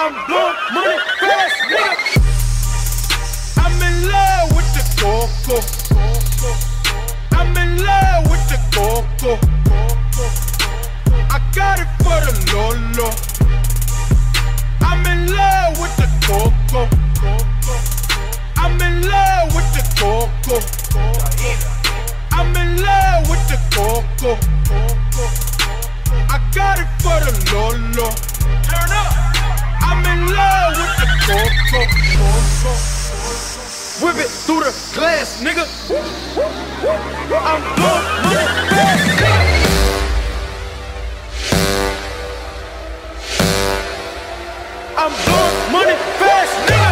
I'm blowing money fast, nigga. I'm in love with the coco. I'm in love with the coco. I got it for the Lolo. I'm in love with the coco. I'm in love with the coco. I'm in love with the coco. I got it for the Lolo. Turn up. I'm in love with the coco. Whip it through the glass, nigga. I'm blowing money fast, nigga. I'm blowing money fast, nigga.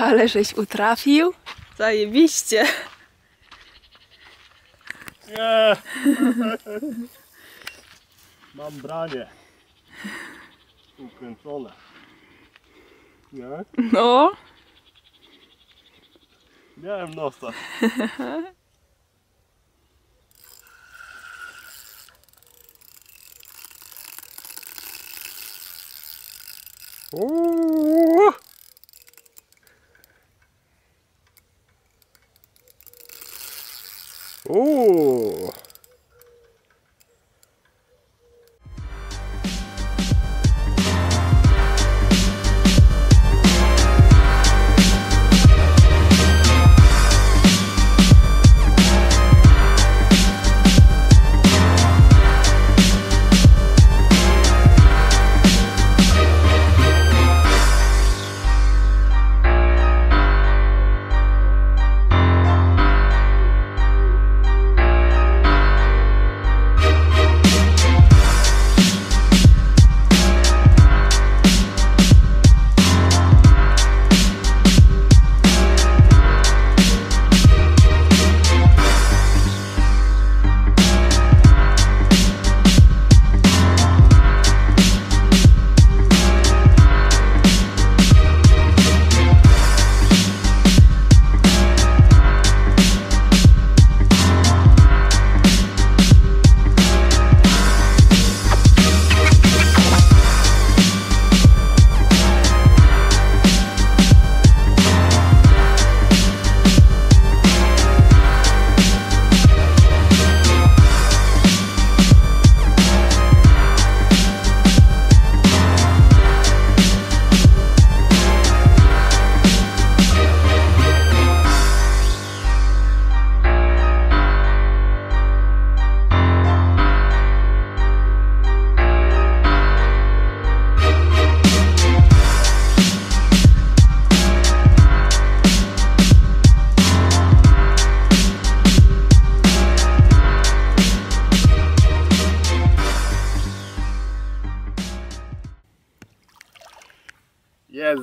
Ale żeś utrafił? Zajebiście. Nie. Mam branie. Ukręcone. Nie? No, Miałem nosa. Uuu. Uuu.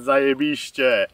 Zajebiście.